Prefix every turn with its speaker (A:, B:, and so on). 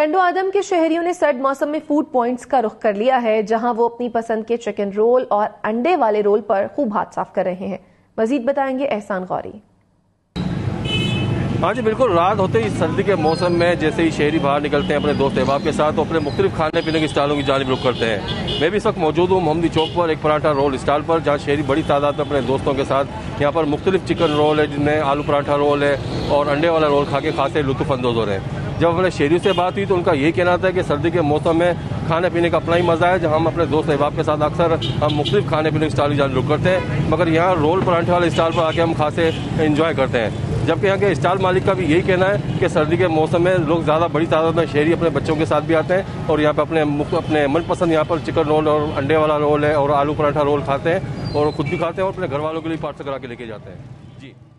A: पेंडो आदम के शहरियों ने सर्द मौसम में फ़ूड पॉइंट्स का रुख कर लिया है, जहाँ वो अपनी पसंद के चिकन रोल और अंडे वाले रोल पर खूब हाथ साफ़ कर रहे हैं। मजीद बताएँगे एहसान गौरी।
B: हाँ जी, बिल्कुल, रात होते ही सर्दी के मौसम में जैसे ही शहरी बाहर निकलते हैं अपने दोस्त अहबाब के साथ तो अपने मुख्तलिफ़ खाने पीने के स्टालों की जानब रुख करते हैं। मैं भी इस वक्त मौजूद हूँ मोहम्मदी चौक पर, एक पराठा रोल स्टाल पर, जहाँ शहरी बड़ी तादाद में अपने दोस्तों के साथ यहाँ पर मुख्तलिफ़ चिकन रोल है, जिनमें आलू पराठा रोल है और अंडे वाला रोल खा के खासे लुत्फ अंदोज हो रहे हैं। जब अपने शहरी से बात हुई तो उनका यही कहना था कि सर्दी के मौसम में खाने पीने का अपना ही मज़ा है। जहाँ हम अपने दोस्त अहबाब के साथ अक्सर हम मुख्तलिफ़ खाने पीने के स्टाल की रुक करते हैं, मगर यहाँ रोल पराठे वाले स्टाल पर आके हम खासे इंजॉय करते हैं। जबकि यहाँ के स्टाल मालिक का भी यही कहना है कि सर्दी के मौसम में लोग ज़्यादा बड़ी तादाद में शहरी अपने बच्चों के साथ भी आते हैं और यहाँ पर अपने अपने मनपसंद यहाँ पर चिकन रोल और अंडे वाला रोल है और आलू पराठा रोल खाते हैं और खुद भी खाते हैं और अपने घर वालों के लिए पार्सल करा के लेके जाते हैं।